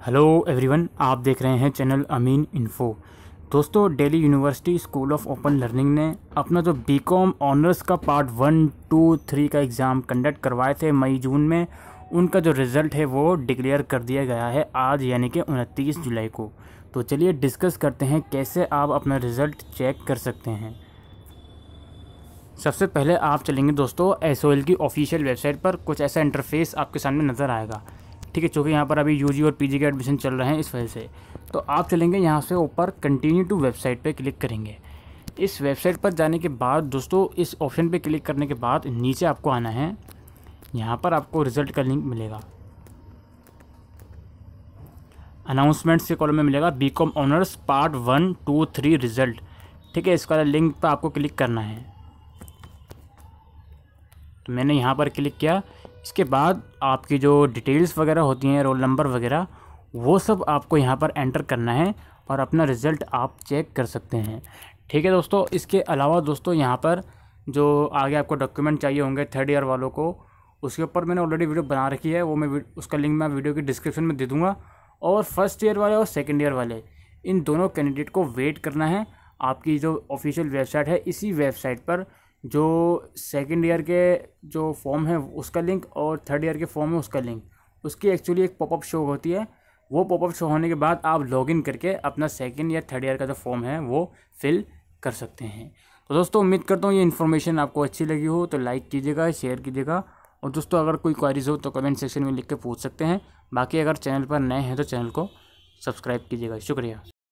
Hello everyone आप देख रहे हैं चैनल अमीन इन्फो। दोस्तों Delhi university school of open learning ने अपना जो बीकॉम ऑनर्स का पार्ट वन टू थ्री का एग्ज़ाम कंडक्ट करवाए थे मई जून में, उनका जो रिज़ल्ट है वो डिक्लेयर कर दिया गया है आज, यानी कि उनतीस जुलाई को। तो चलिए डिस्कस करते हैं कैसे आप अपना रिज़ल्ट चेक कर सकते हैं। सबसे पहले आप चलेंगे दोस्तों एसओएल की ऑफिशियल वेबसाइट पर। कुछ ऐसा इंटरफेस आपके सामने नज़र आएगा। ठीक है, चूँकि यहाँ पर अभी यूजी और पीजी के एडमिशन चल रहे हैं इस वजह से। तो आप चलेंगे यहाँ से ऊपर कंटिन्यू टू वेबसाइट पे क्लिक करेंगे। इस वेबसाइट पर जाने के बाद दोस्तों, इस ऑप्शन पे क्लिक करने के बाद नीचे आपको आना है। यहाँ पर आपको रिज़ल्ट का लिंक मिलेगा। अनाउंसमेंट्स के कॉलम में मिलेगा B Com honours part one two three result ठीक है, इसका लिंक पर आपको क्लिक करना है। तो मैंने यहाँ पर क्लिक किया। इसके बाद आपकी जो डिटेल्स वगैरह होती हैं, रोल नंबर वगैरह, वो सब आपको यहाँ पर एंटर करना है और अपना रिज़ल्ट आप चेक कर सकते हैं। ठीक है दोस्तों, इसके अलावा दोस्तों यहाँ पर जो आगे आपको डॉक्यूमेंट चाहिए होंगे थर्ड ईयर वालों को, उसके ऊपर मैंने ऑलरेडी वीडियो बना रखी है, वो मैं उसका लिंक मैं वीडियो की डिस्क्रिप्शन में दे दूँगा। और फ़र्स्ट ईयर वाले और सेकेंड ईयर वाले, इन दोनों कैंडिडेट को वेट करना है। आपकी जो ऑफिशियल वेबसाइट है, इसी वेबसाइट पर जो सेकेंड ईयर के जो फॉर्म है, उसका लिंक और थर्ड ईयर के फॉर्म है, उसका लिंक उसकी एक्चुअली एक पॉपअप शो होती है। वो पॉपअप शो होने के बाद आप लॉगिन करके अपना सेकेंड या थर्ड ईयर का जो फॉर्म है, वो फिल कर सकते हैं। तो दोस्तों, उम्मीद करता हूँ ये इन्फॉर्मेशन आपको अच्छी लगी हो तो लाइक कीजिएगा शेयर कीजिएगा। और दोस्तों, अगर कोई क्वारीज हो तो कमेंट सेक्शन में लिख के पूछ सकते हैं। बाकी अगर चैनल पर नए हैं तो चैनल को सब्सक्राइब कीजिएगा। शुक्रिया।